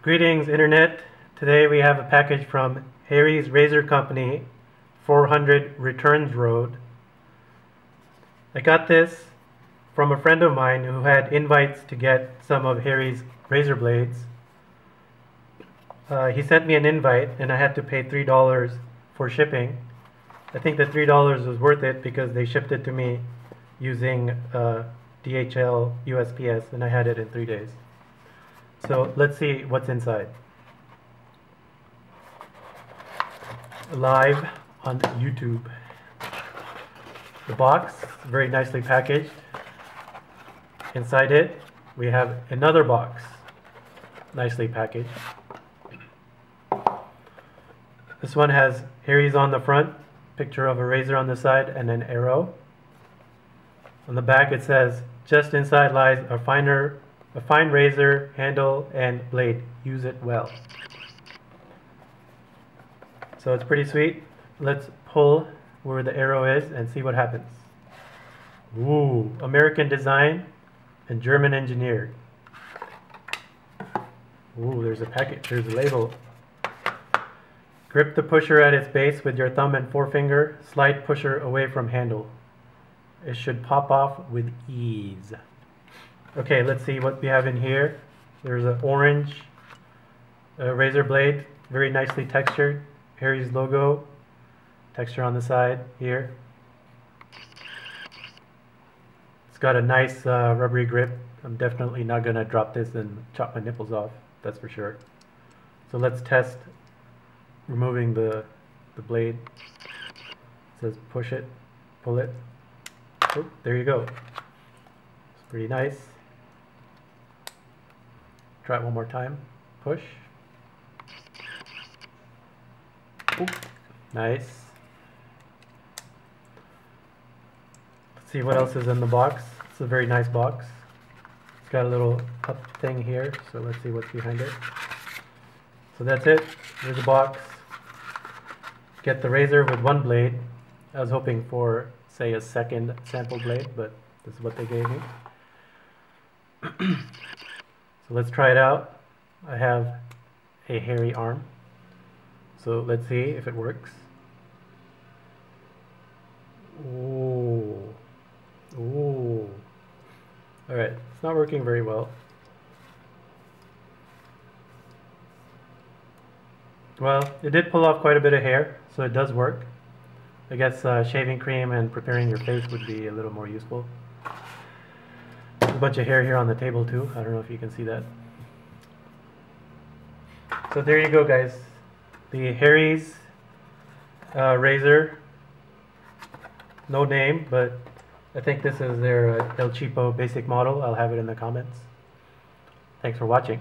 Greetings, Internet. Today we have a package from Harry's Razor Company, 400 Returns Road. I got this from a friend of mine who had invites to get some of Harry's razor blades. Uh, he sent me an invite and I had to pay $3 for shipping. I think the $3 was worth it because they shipped it to me using uh, DHL USPS and I had it in three days. So let's see what's inside. Live on YouTube. The box, very nicely packaged. Inside it, we have another box, nicely packaged. This one has Harry's on the front, picture of a razor on the side, and an arrow. On the back it says, just inside lies a finer, a fine razor, handle, and blade. Use it well. So it's pretty sweet. Let's pull where the arrow is and see what happens. Ooh, American design and German engineered. Ooh, there's a package, there's a label. Grip the pusher at its base with your thumb and forefinger. Slide pusher away from handle. It should pop off with ease. Okay, let's see what we have in here. There's an orange razor blade, very nicely textured. Harry's logo, texture on the side here. It's got a nice uh, rubbery grip. I'm definitely not going to drop this and chop my nipples off, that's for sure. So let's test removing the, the blade. It says push it, pull it. Oh, there you go. It's pretty nice. Try it one more time. Push. Ooh, nice. Let's see what else is in the box. It's a very nice box. It's got a little cup thing here, so let's see what's behind it. So that's it. Here's the box. Get the razor with one blade. I was hoping for, say, a second sample blade, but this is what they gave me. so let's try it out. I have a hairy arm. So let's see if it works. Ooh. Ooh. Alright, it's not working very well. Well, it did pull off quite a bit of hair, so it does work. I guess uh, shaving cream and preparing your face would be a little more useful. A bunch of hair here on the table too. I don't know if you can see that. So there you go guys. The Harry's uh, razor. No name, but I think this is their uh, El Cheapo basic model. I'll have it in the comments. Thanks for watching.